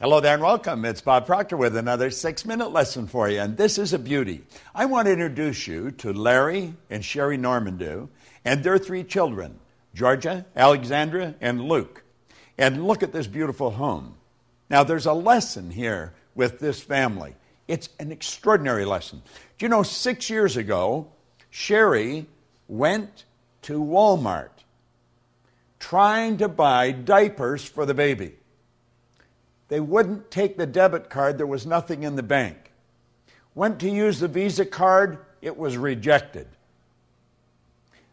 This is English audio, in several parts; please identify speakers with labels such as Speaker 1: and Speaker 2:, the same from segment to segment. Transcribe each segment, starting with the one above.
Speaker 1: Hello there and welcome. It's Bob Proctor with another six minute lesson for you, and this is a beauty. I want to introduce you to Larry and Sherry Normandeau and their three children, Georgia, Alexandra, and Luke. And look at this beautiful home. Now, there's a lesson here with this family. It's an extraordinary lesson. Do you know, six years ago, Sherry went to Walmart trying to buy diapers for the baby. They wouldn't take the debit card, there was nothing in the bank. Went to use the Visa card, it was rejected.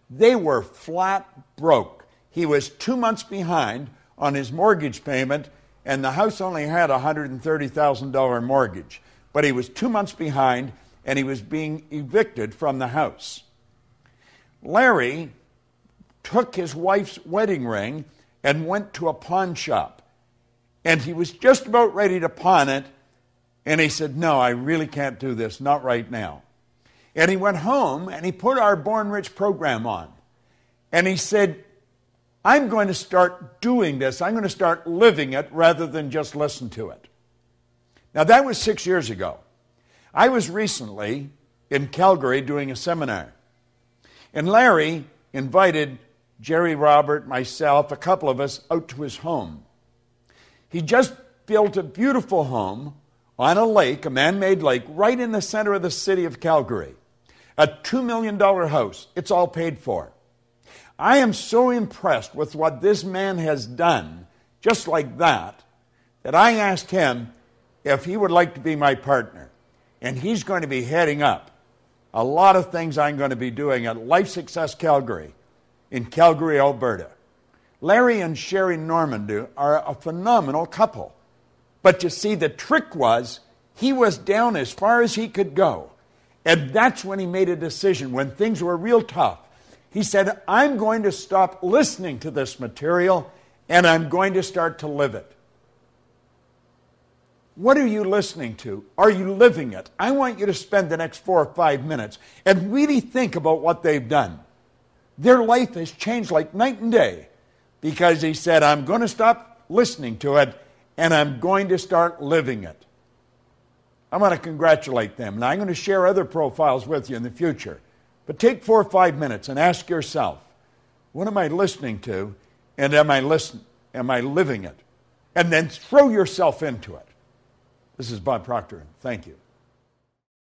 Speaker 1: They were flat broke. He was two months behind on his mortgage payment, and the house only had a $130,000 mortgage. But he was two months behind, and he was being evicted from the house. Larry took his wife's wedding ring and went to a pawn shop and he was just about ready to pawn it. And he said, No, I really can't do this, not right now. And he went home and he put our Born Rich program on. And he said, I'm going to start doing this. I'm going to start living it rather than just listen to it. Now, that was six years ago. I was recently in Calgary doing a seminar. And Larry invited Gerry Robert, myself, a couple of us out to his home. He just built a beautiful home on a lake, a man made lake, right in the center of the city of Calgary. A $2 million house. It's all paid for. I am so impressed with what this man has done, just like that, that I asked him if he would like to be my partner. And he's going to be heading up a lot of things I'm going to be doing at Life Success Calgary in Calgary, Alberta. Larry and Sherry Normandeau are a phenomenal couple. But you see, the trick was he was down as far as he could go. And that's when he made a decision, when things were real tough. He said, I'm going to stop listening to this material and I'm going to start to live it. What are you listening to? Are you living it? I want you to spend the next four or five minutes and really think about what they've done. Their life has changed like night and day because he said, I'm going to stop listening to it and I'm going to start living it. I want to congratulate them. And I'm going to share other profiles with you in the future. But take four or five minutes and ask yourself, what am I listening to? And am I listen, am I living it? And then throw yourself into it. This is Bob Proctor. Thank you.